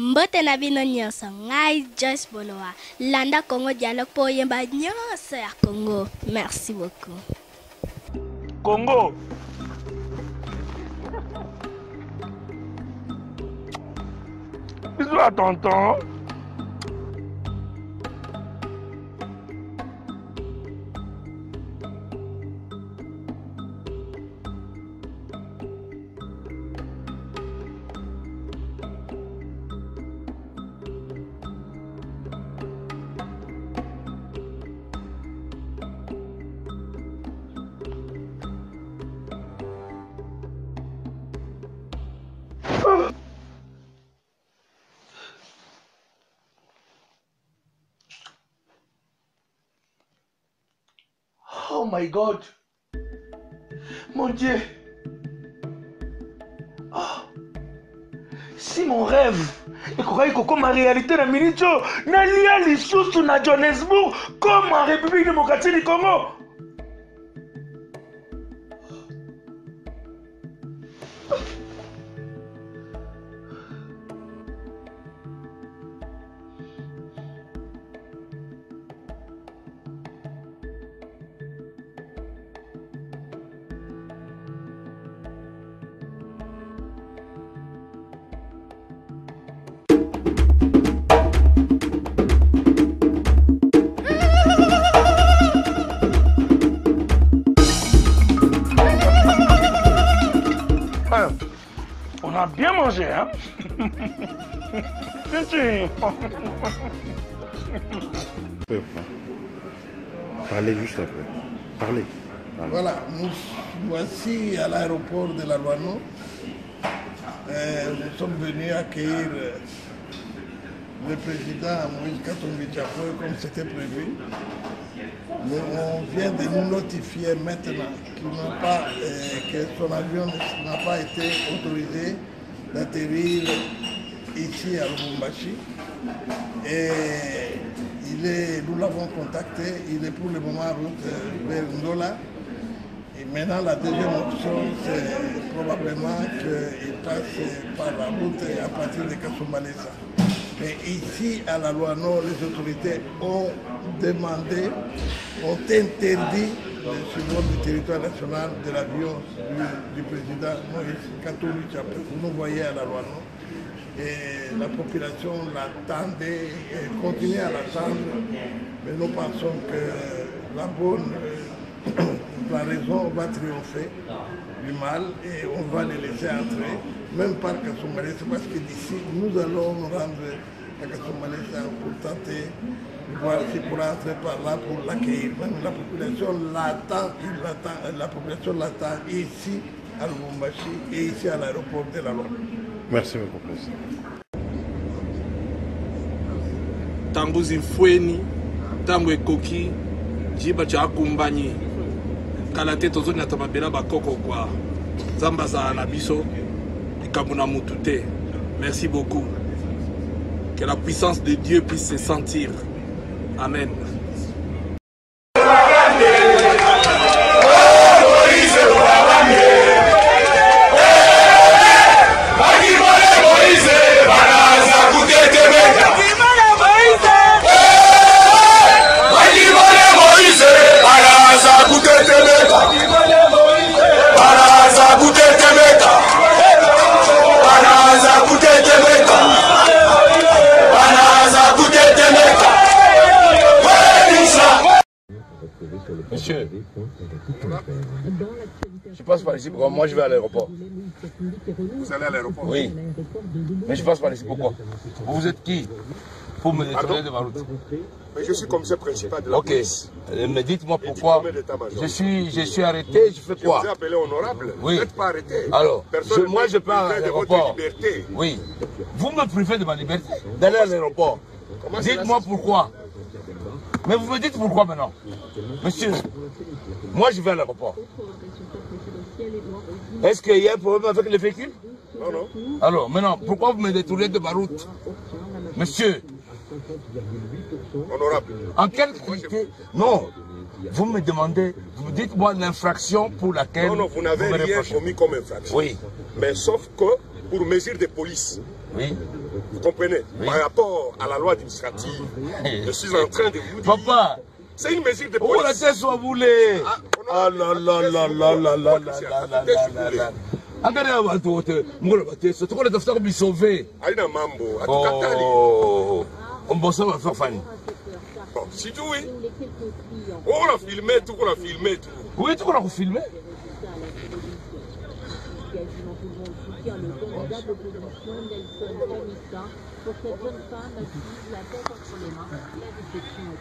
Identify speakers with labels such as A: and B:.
A: mbote na bino nyonso ngai joyce boloa landa congo dialogue mpo oyemba nyonso ya congo merci beaucoup
B: Congo. Bisous à tonton.
C: My God. Mon Dieu. Oh. Si mon rêve ekokai kokoma réalité na miniti oyo nalia lisusu na johannesburg comme en république démocratique du congo a bien mangé, hein
D: peu. Parlez juste peu. Parlez. Parlez.
E: Voilà, nous voici à l'aéroport de la Loano. Euh, nous sommes venus accueillir euh, le président Moïse Katumbi Diapo comme c'était prévu. Mais on vient de nous notifier maintenant n'a pas, euh, que son avion n'a pas été autorisé d'atterrir ici à Lubumbashi. Et il nous l'avons contacté, il est pour le moment en route euh, vers Ndola. Et maintenant, la deuxième option, c'est probablement qu'il passe par la route à partir de Kasumbalesa. Mais ici, à la loi les autorités ont demandé, ont interdit le survol du territoire national de l'avion du, du président Moïse Chapé. Vous nous voyez à la loi Nord. Et la population l'attendait et continue à l'attendre. Mais nous pensons que la bonne, la raison va triompher du mal et on va les laisser entrer, même par Kasumbalesa, parce que d'ici, nous allons rendre à Kasumbalesa pour tenter pourra entrer par là pour l'accueillir. La population l'attend, il l'attend, la population l'attend ici à Lubumbashi et ici à l'aéroport de la Loi.
D: Merci beaucoup, président.
F: ntango zimfweni ntango ekoki jiba tya akumbanyi kala te tozonyata mabela bakoko kwa nzambe azala na biso likambo na mutu te merci beaucoup que la puissance de dieu puisse se sentir 아멘.
G: Monsieur, je passe par ici pourquoi Moi, je vais à l'aéroport.
H: Vous allez à l'aéroport
G: Oui. Mais je passe par ici pourquoi Vous, êtes qui Pour me détourner de ma route?
H: Mais je suis commissaire principal de la
G: Ok.
H: police.
G: Euh, Mais dites-moi pourquoi. Je suis, je suis arrêté, je fais
H: Je
G: quoi?
H: vous ai appelé honorable.
G: Oui.
H: Vous n'êtes pas arrêté.
G: Alors,
H: Personne
G: je- moi je pars à
H: priver de votre
G: l'aéroport.
H: liberté.
G: Oui. Vous me privez de ma liberté d'aller à l'aéroport. Dites-moi pourquoi. Mais vous me dites pourquoi maintenant Monsieur, moi je vais à l'aéroport. Est-ce qu'il y a un problème avec le véhicule
H: Non, non.
G: Alors, maintenant, pourquoi vous me détournez de ma route Monsieur,
H: Honorable.
G: en quelle qualité Non. Vous me demandez, vous me dites-moi l'infraction pour laquelle
H: Non, non, vous n'avez rien commis comme infraction.
G: Oui.
H: Mais sauf que pour mesure de police,
G: Oui.
H: Vous comprenez Par rapport à la loi administrative, je suis en train de vous dire.
G: Papa,
H: C'est une mesure de police.
G: tes soins boulés.
H: Ah, on
G: Ah là là là là là là là là là là là. Angalia abantu wote mukolo bateso tukole tafuta kubisauve.
H: haina mambo hatukatali
G: Oh. Mbosa va faire fani.
H: Sijui Wewe unafilme tu kuna filme tu
G: Oui, tuko na
I: soutient le candidat d'opposition Nelson Chamisa pour cette jeune femme qui, la tête entre les mains, la déception au